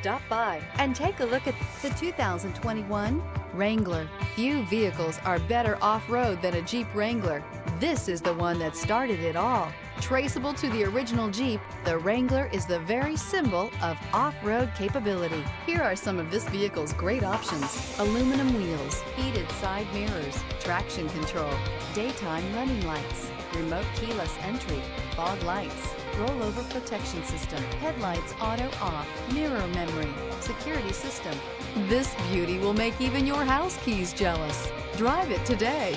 Stop by and take a look at the 2021 Wrangler. Few vehicles are better off-road than a Jeep Wrangler. This is the one that started it all. Traceable to the original Jeep, the Wrangler is the very symbol of off-road capability. Here are some of this vehicle's great options. Aluminum wheels, heated side mirrors, traction control, daytime running lights, remote keyless entry, fog lights, rollover protection system, headlights auto off, mirror memory, security system. This beauty will make even your house keys jealous. Drive it today.